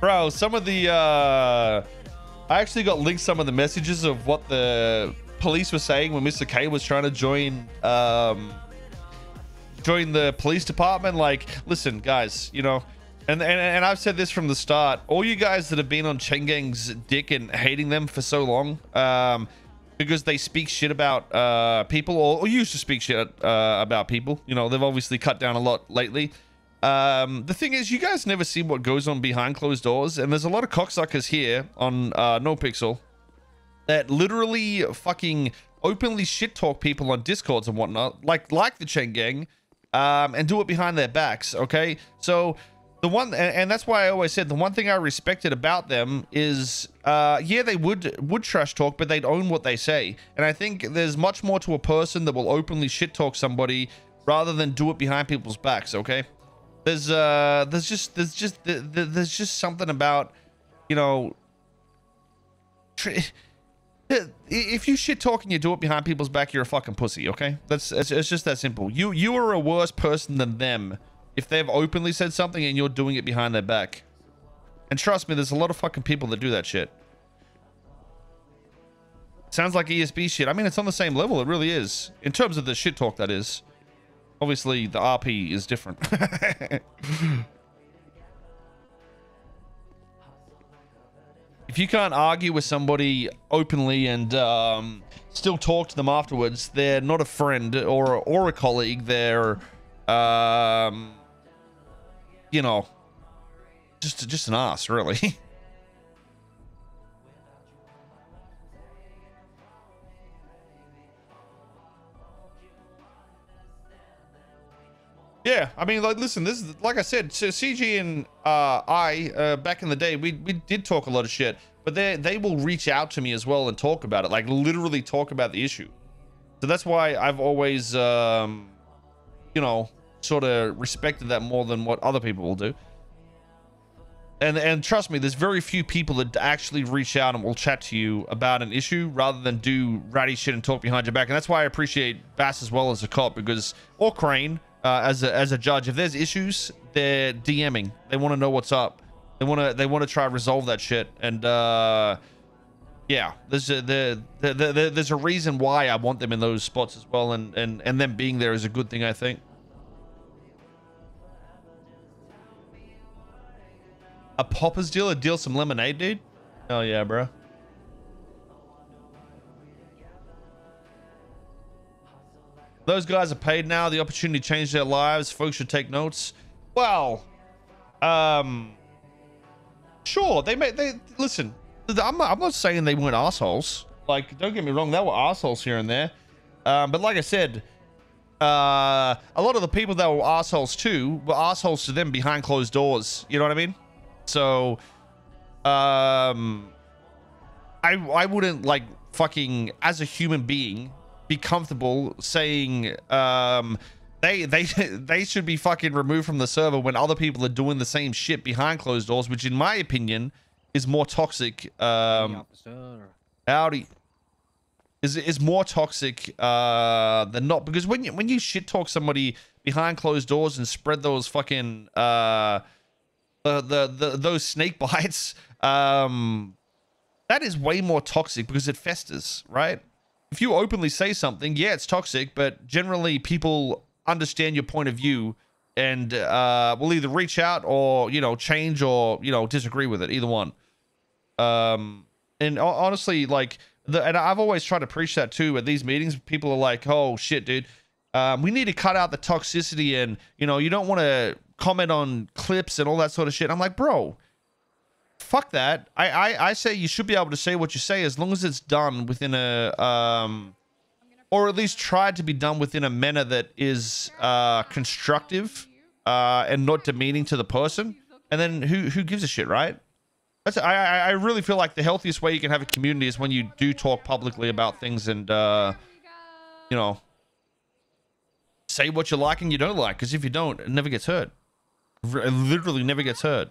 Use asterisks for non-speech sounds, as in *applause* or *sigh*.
Bro, some of the uh I actually got linked some of the messages of what the police were saying when Mr. K was trying to join um join the police department. Like, listen, guys, you know, and, and and I've said this from the start. All you guys that have been on Chang Gang's dick and hating them for so long, um, because they speak shit about uh, people or, or used to speak shit uh, about people. You know, they've obviously cut down a lot lately. Um, the thing is, you guys never see what goes on behind closed doors, and there's a lot of cocksuckers here on uh, NoPixel that literally fucking openly shit talk people on discords and whatnot, like like the Chang Gang, um, and do it behind their backs. Okay, so the one and, and that's why I always said the one thing I respected about them is uh yeah they would would trash talk but they'd own what they say and I think there's much more to a person that will openly shit talk somebody rather than do it behind people's backs okay there's uh there's just there's just there's just something about you know if you shit talk and you do it behind people's back you're a fucking pussy okay that's it's, it's just that simple you you are a worse person than them if they've openly said something and you're doing it behind their back. And trust me, there's a lot of fucking people that do that shit. Sounds like ESB shit. I mean, it's on the same level. It really is. In terms of the shit talk, that is. Obviously, the RP is different. *laughs* if you can't argue with somebody openly and um, still talk to them afterwards, they're not a friend or, or a colleague. They're... Um, you know, just just an ass, really. *laughs* Yeah, I mean, like, listen, this is like I said, so CG and uh, I uh, back in the day, we we did talk a lot of shit, but they they will reach out to me as well and talk about it, like literally talk about the issue. So that's why I've always, um, you know, sort of respected that more than what other people will do. And and trust me, there's very few people that actually reach out and will chat to you about an issue rather than do ratty shit and talk behind your back. And that's why I appreciate Bass as well as a cop because or Crane uh, as a as a judge. If there's issues, they're DMing. They want to know what's up. They want to they want to try resolve that shit. And uh, yeah, there's a the, the, the, there's a reason why I want them in those spots as well. And and and them being there is a good thing, I think. A Popper's deal? A deal some lemonade, dude? Oh yeah, bro. Those guys are paid now. The opportunity to change their lives. Folks should take notes. Well, um, sure. They may. They listen. I'm not, I'm not saying they weren't assholes. Like, don't get me wrong. They were assholes here and there. Um, but like I said, uh, a lot of the people that were assholes too were assholes to them behind closed doors. You know what I mean? So, um, I I wouldn't like fucking as a human being be comfortable saying um they they *laughs* they should be fucking removed from the server when other people are doing the same shit behind closed doors, which in my opinion is more toxic. Um, howdy is is more toxic uh than not because when you when you shit talk somebody behind closed doors and spread those fucking uh the, the, the those snake *laughs* bites, um, that is way more toxic because it festers, right? If you openly say something, yeah, it's toxic, but generally people understand your point of view and uh, will either reach out or you know change or you know disagree with it, either one. Um, and honestly, like the and I've always tried to preach that too at these meetings. People are like, "Oh shit, dude." Um, we need to cut out the toxicity and you know you don't want to comment on clips and all that sort of shit. I'm like, bro, fuck that. I, I, I say you should be able to say what you say as long as it's done within a, um, or at least tried to be done within a manner that is uh, constructive uh, and not demeaning to the person. And then who who gives a shit, right? That's I I really feel like the healthiest way you can have a community is when you do talk publicly about things and uh, you know say what you like and you don't like. Because if you don't, it never gets heard. It literally never gets heard.